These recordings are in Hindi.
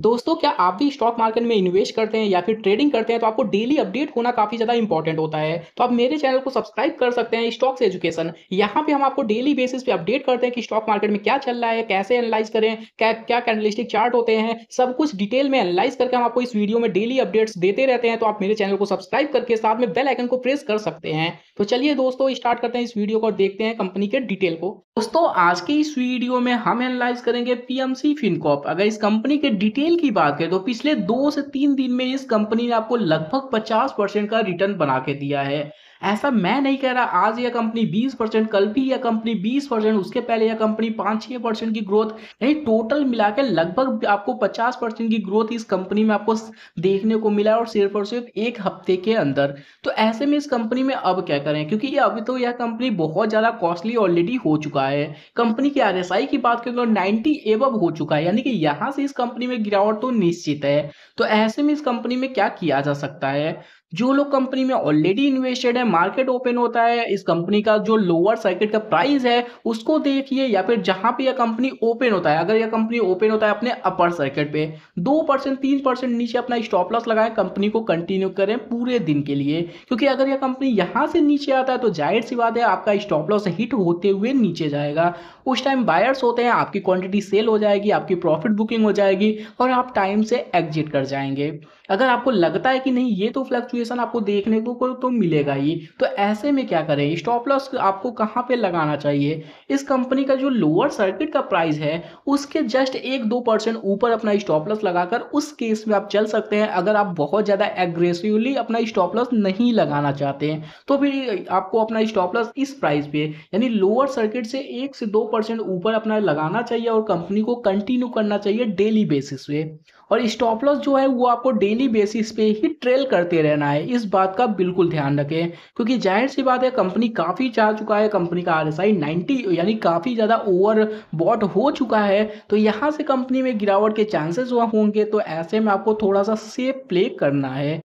दोस्तों, क्या आप भी स्टॉक मार्केट में इन्वेस्ट करते हैं या फिर ट्रेडिंग करते हैं तो आपको डेली अपडेट होना काफ़ी ज़्यादा इंपॉर्टेंट होता है। तो आप मेरे चैनल को सब्सक्राइब कर सकते हैं स्टॉक्स एजुकेशन यहाँ पे हम आपको डेली बेसिस पे अपडेट करते हैं कि स्टॉक मार्केट में क्या चल रहा है, कैसे एनालाइज करें, क्या क्या कैंडलिस्टिक चार्ट होते हैं। सब कुछ डिटेल में एनालाइज करके हम आपको इस वीडियो में डेली अपडेट्स देते रहते हैं तो आप मेरे चैनल को सब्सक्राइब करके साथ में बेल आइकन को प्रेस कर सकते हैं। तो चलिए दोस्तों स्टार्ट करते हैं इस वीडियो को देखते हैं कंपनी के डिटेल को। दोस्तों, आज के इस वीडियो में हम एनालाइज करेंगे पीएमसी फिनकॉप अगर इस कंपनी के डिटेल की बात करें तो पिछले दो से तीन दिन में इस कंपनी ने आपको लगभग पचास परसेंट का रिटर्न बना के दिया है। ऐसा मैं नहीं कह रहा, आज यह कंपनी 20 परसेंट, कल भी यह कंपनी 20 परसेंट, उसके पहले यह कंपनी पाँच छह परसेंट की ग्रोथ यानी टोटल मिला के लगभग आपको 50 परसेंट की ग्रोथ इस कंपनी में आपको देखने को मिला और सिर्फ़ और सिर्फ़ एक हफ़्ते के अंदर। तो ऐसे में इस कंपनी में अब क्या करें? क्योंकि ये अभी तो यह कंपनी बहुत ज़्यादा कॉस्टली ऑलरेडी हो चुका है। कंपनी की आर की बात करें तो नाइन्टी एबव हो चुका है। यानी कि यहाँ से इस कंपनी में गिरावट तो निश्चित है। तो ऐसे में इस कंपनी में क्या किया जा सकता है? जो लोग कंपनी में ऑलरेडी इन्वेस्टेड है मार्केट ओपन होता है, इस कंपनी का जो लोअर सर्किट का प्राइस है, उसको देखिए या फिर जहाँ पे यह कंपनी ओपन होता है, अगर यह कंपनी ओपन होता है अपने अपर सर्किट पे, दो परसेंट, तीन परसेंट नीचे अपना स्टॉप लॉस लगाए कंपनी को कंटिन्यू करें पूरे दिन के लिए। क्योंकि अगर यह कंपनी यहाँ से नीचे आता है तो ज़ाहिर सी बात है आपका स्टॉप लॉस हिट होते हुए नीचे जाएगा। उस टाइम बायर्स होते हैं, आपकी क्वांटिटी सेल हो जाएगी, आपकी प्रॉफिट बुकिंग हो जाएगी और आप टाइम से एग्जिट कर जाएँगे। अगर आपको लगता है कि नहीं, ये तो फ्लक्चुएशन आपको देखने को तो मिलेगा ही। तो ऐसे में क्या करें? स्टॉप लॉस आपको कहाँ पे लगाना चाहिए? इस कंपनी का जो लोअर सर्किट का प्राइस है, उसके जस्ट एक दो परसेंट ऊपर अपना स्टॉप लॉस लगाकर उस केस में आप चल सकते हैं। अगर आप बहुत ज़्यादा एग्रेसिवली अपना स्टॉप लॉस नहीं लगाना चाहते हैं तो फिर आपको अपना स्टॉप लॉस इस प्राइस पे, यानी लोअर सर्किट से एक से दो परसेंट ऊपर अपना लगाना चाहिए और कंपनी को कंटिन्यू करना चाहिए डेली बेसिस पे। और स्टॉप लॉस जो है, वो आपको डेली बेसिस पे ही ट्रेल करते रहना है। इस बात का बिल्कुल ध्यान रखें, क्योंकि ज़ाहिर सी बात है, कंपनी काफ़ी चाह चुका है, कंपनी का आर एस आई नाइन्टी यानी काफ़ी ज़्यादा ओवर बॉट हो चुका है। तो यहाँ से कंपनी में गिरावट के चांसेस हुआ होंगे तो ऐसे में आपको थोड़ा सा सेफ़ प्ले करना है।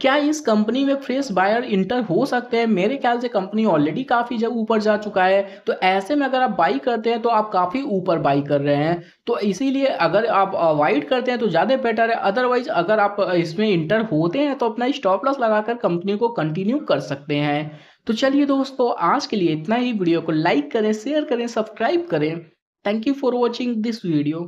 क्या इस कंपनी में फ्रेश बायर इंटर हो सकते हैं? मेरे ख्याल से कंपनी ऑलरेडी काफ़ी जब ऊपर जा चुका है। तो ऐसे में अगर आप बाई करते हैं तो आप काफ़ी ऊपर बाई कर रहे हैं। तो इसीलिए अगर आप अवॉइड करते हैं तो ज़्यादा बेटर है। अदरवाइज़ अगर आप इसमें इंटर होते हैं तो अपना स्टॉप लॉस लगाकर कंपनी को कंटिन्यू कर सकते हैं। तो चलिए दोस्तों, आज के लिए इतना ही। वीडियो को लाइक करें शेयर करें सब्सक्राइब करें। Thank you for watching this video